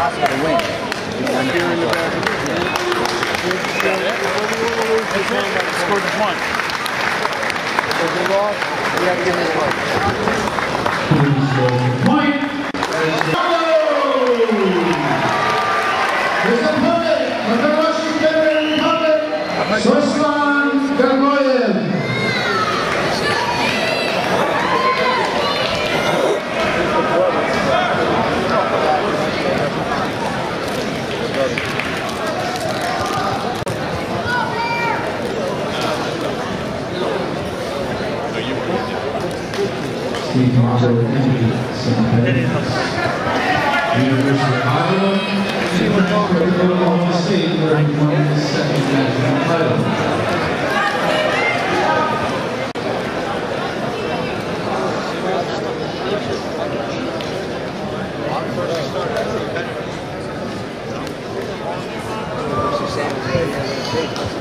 possible to win. You know, when Here in the back. Scored just one. If they lost, we have to give them a break. Point. His opponent from the Russian Federated Republic, Ruslan Steve Mocco, Energy, University of Iowa, State, where he won his second national title.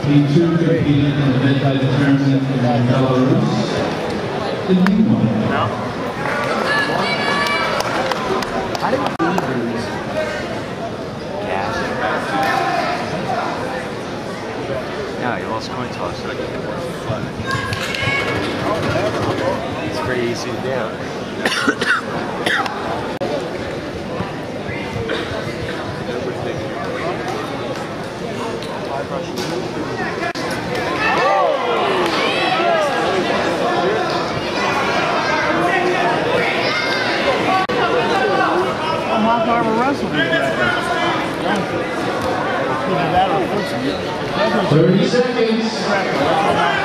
He too competed in the mid-title tournament in Belarus. Did he win? Or Footsie. Thirty seconds.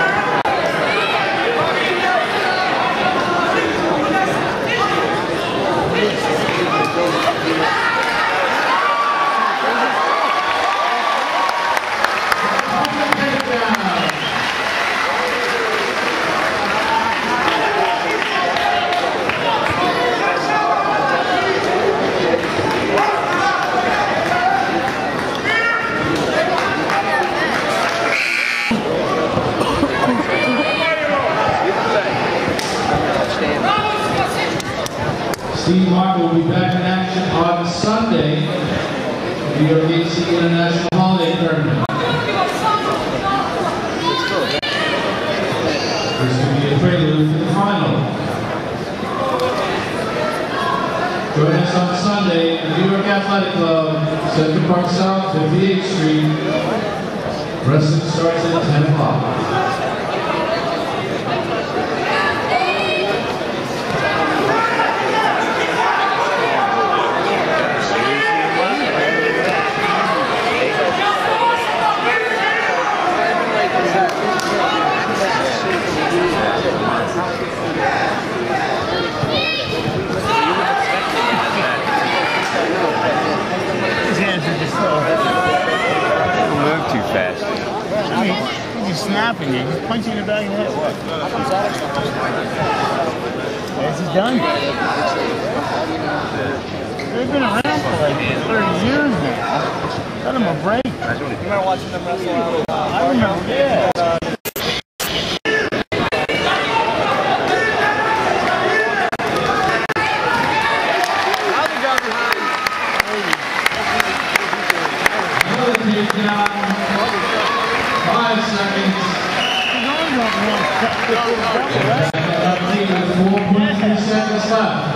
Steve Mocco will be back in action on Sunday, New York AC International Holiday Tournament. This could be a prelude to the final. Join us on Sunday at the New York Athletic Club, Central Park South, 58th Street. Wrestling starts at 10 o'clock. His hands are just so. Don't move too fast. I mean, he's just snapping you. He's punching in the back of the head. What? Yes, he's done. They've been around for like 30 years now. Cut him a break. He remember watching them wrestle out? I remember, yeah. Another takedown. Five seconds. His arms don't want to cut this believe with 4.3 seconds left.